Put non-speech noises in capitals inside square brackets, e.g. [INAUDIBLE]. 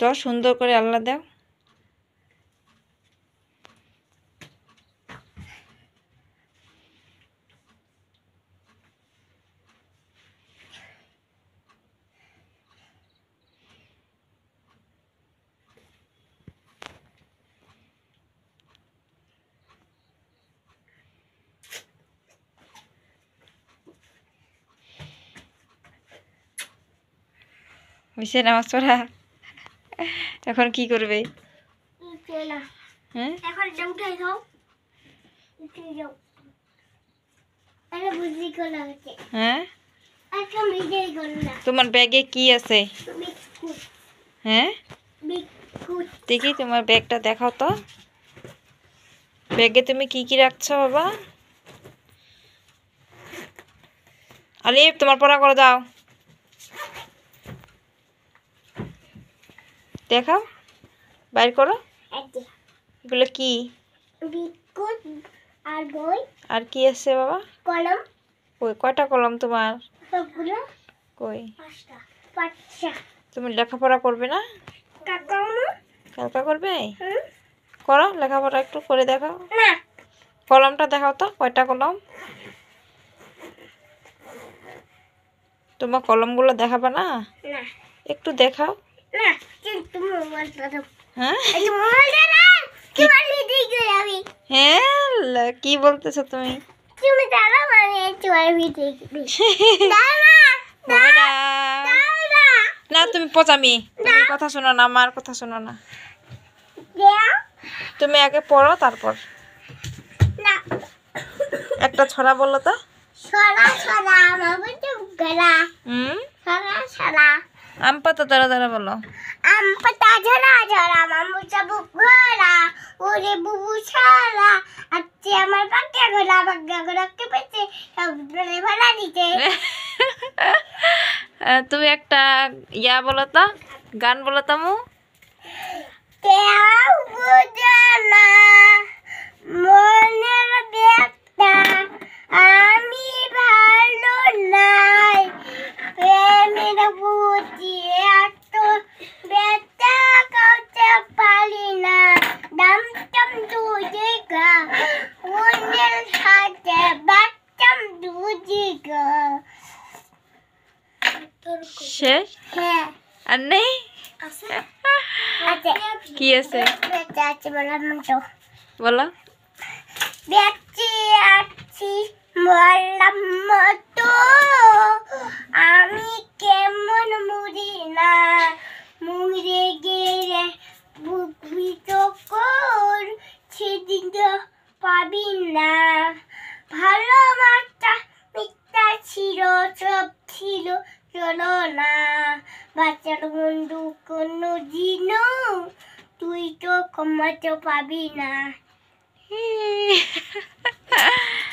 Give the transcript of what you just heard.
তো সুন্দর করে আল্লাহ দাও। নামাজ পড়া। এখন কি করবে? হ্যাঁ? হ্যাঁ? না তোমার ব্যাগে কি আছে? হ্যাঁ? দেখি তোমার ব্যাগটা দেখাও তো। ব্যাগে তুমি কি কি রাখছো বাবা? আলিফ তোমার পড়া করে দাও। দেখাও বাইর করো। এগুলো কি? আর বই। আর কি আছে বাবা? কলম। কই কয়টা কলম তোমার? কই? তুমি লেখাপড়া করবে না? কালকা করবে? করো লেখাপড়া একটু করে দেখাও। কলমটা দেখাও তো কয়টা কলম? তোমার কলমগুলো দেখাবে না। একটু দেখাও। হ্যাঁ? কি বলতেছো তুমি? তুমি দাঁড়াও আমি তোমার ভিডিও না তুমি পচামি। তুমি কথা শোনো না আমার কথা শোনো না। তুমি আগে পড়ো তারপর। না। একটা ছড়া বলল তো। সরা সরা দাঁড়া দাঁড়া বলো। আম পাতা ঝরা ঝরা মামু চাবু ঘোরা ওরে বুবু ছাড়া আজকে আমার ঘোরা ঘোরা কে পেছে সব ভাড়া দিতে। [LAUGHS] তুমি একটা ইয়া বলো তো গান বলো তো মু। কেউ বুঝে না মনের শেষ আর নেই কি আছে? তো বলো। মতো আমি কেমন মুড়ি না? মুড়ে গেলে বুকবি তো কর সেদিন তো পাবি না। ভালোবাসা মিথ্যা ছিল, সব ছিল চলো না বাচ্চার বন্ধু কোনো দিনও তুই তো কমাতে পাবি না [LAUGHS]